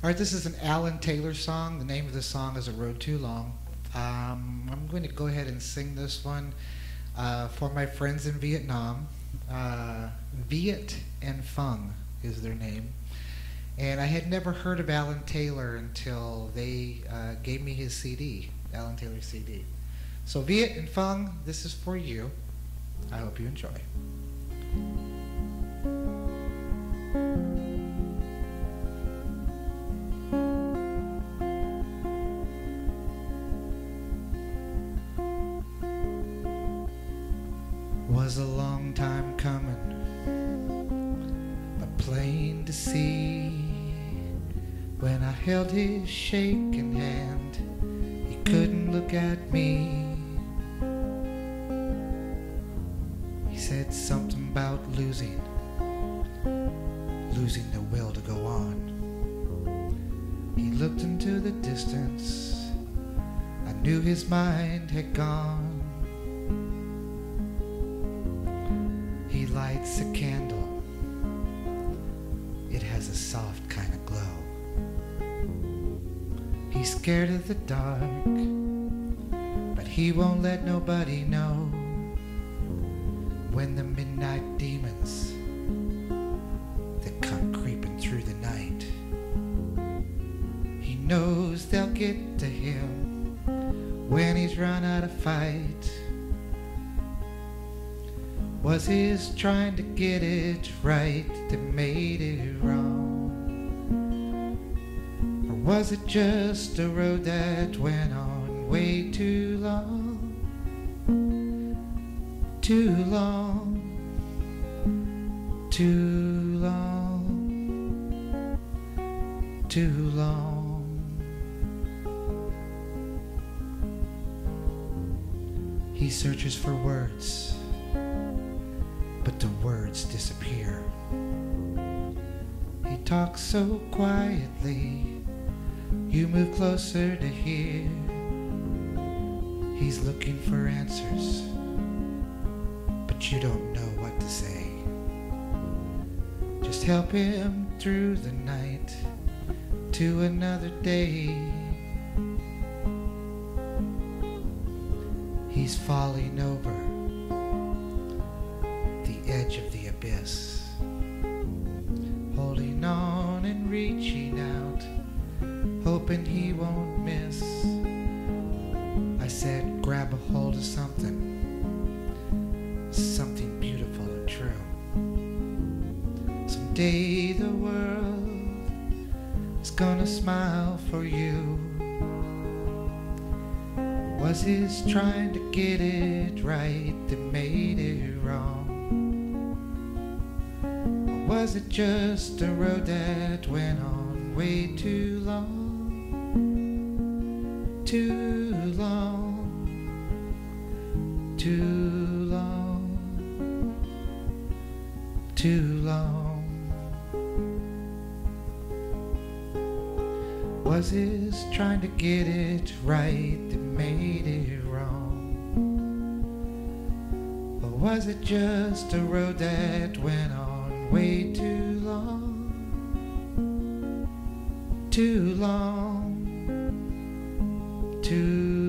All right, this is an Allen Taylor song. The name of the song is A Road Too Long. Um, I'm going to go ahead and sing this one uh, for my friends in Vietnam. Uh, Viet and Fung is their name. And I had never heard of Allen Taylor until they uh, gave me his CD, Allen Taylor CD. So Viet and Fung, this is for you. I hope you enjoy. Was a long time coming, but plain to see when I held his shaking hand, he couldn't look at me. He said something about losing, losing the will to go on. He looked into the distance, I knew his mind had gone. Lights a candle. It has a soft kind of glow. He's scared of the dark, but he won't let nobody know. When the midnight demons that come creeping through the night, he knows they'll get to him when he's run out of fight. Was his trying to get it right that made it wrong? Or was it just a road that went on way too long? Too long, too long, too long. He searches for words but the words disappear. He talks so quietly, you move closer to hear. He's looking for answers, but you don't know what to say. Just help him through the night to another day. He's falling over hoping he won't miss. I said, grab a hold of something, something beautiful and true. Someday the world is gonna smile for you. Was his trying to get it right that made it wrong? Was it just a road that went on way too long? Too long, too long, too long. Was his trying to get it right that made it wrong? Or was it just a road that went on way too long? Too long, to